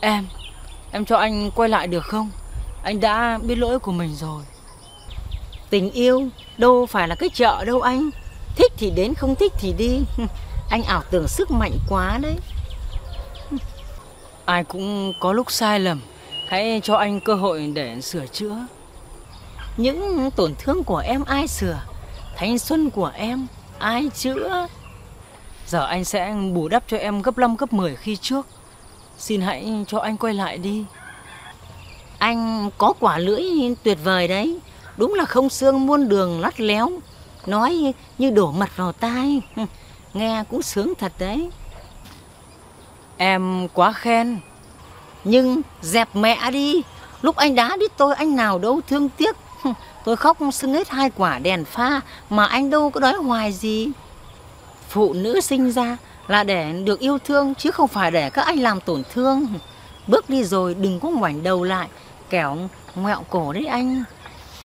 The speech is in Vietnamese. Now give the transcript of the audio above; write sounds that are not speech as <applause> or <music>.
Em, em cho anh quay lại được không? Anh đã biết lỗi của mình rồi. Tình yêu đâu phải là cái chợ đâu anh. Thích thì đến, không thích thì đi. <laughs> Anh ảo tưởng sức mạnh quá đấy. <laughs> Ai cũng có lúc sai lầm. Hãy cho anh cơ hội để sửa chữa. Những tổn thương của em ai sửa? Thanh xuân của em ai chữa? Giờ anh sẽ bù đắp cho em gấp 5 gấp 10 khi trước. Xin hãy cho anh quay lại đi. Anh có quả lưỡi tuyệt vời đấy. Đúng là không xương muôn đường lắt léo. Nói như đổ mặt vào tai. <laughs> Nghe cũng sướng thật đấy. Em quá khen. Nhưng dẹp mẹ đi. Lúc anh đá đít tôi anh nào đâu thương tiếc. <laughs> Tôi khóc sưng hết hai quả đèn pha mà anh đâu có đói hoài gì. Phụ nữ sinh ra là để được yêu thương chứ không phải để các anh làm tổn thương. Bước đi rồi đừng có ngoảnh đầu lại, kẻo ngoẹo cổ đấy anh.